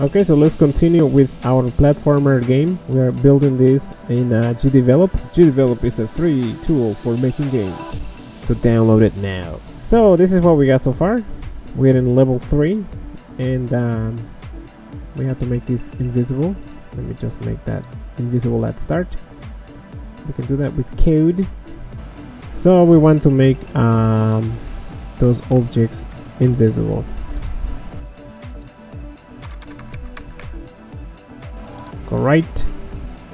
Okay, so let's continue with our platformer game. We are building this in uh, GDevelop. GDevelop is a free tool for making games, so download it now. So this is what we got so far. We're in level 3, and um, we have to make this invisible. Let me just make that invisible at start. We can do that with code. So we want to make um, those objects invisible. Go right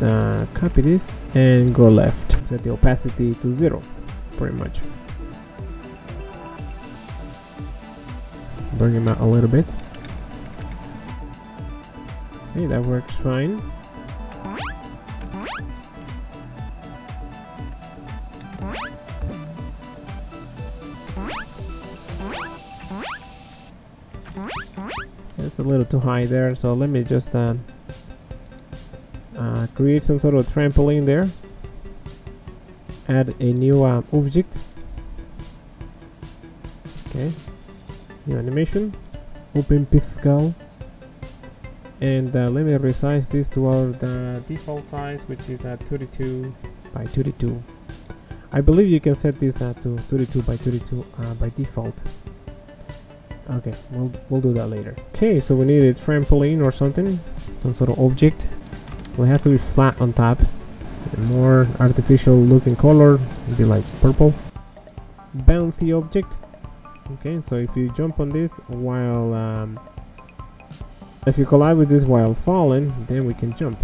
uh, copy this and go left. Set the opacity to zero pretty much. Bring him out a little bit. Okay that works fine. It's a little too high there so let me just uh, uh, create some sort of trampoline there. Add a new uh, object. Okay. New animation. Open Piskel and uh, let me resize this to our default size which is at 32 by 32 I believe you can set this uh, to 32 by 32 uh, by default. Okay we'll, we'll do that later. Okay so we need a trampoline or something. Some sort of object will have to be flat on top. A more artificial looking color be like purple. Bouncy object. Okay so if you jump on this while um, if you collide with this while falling then we can jump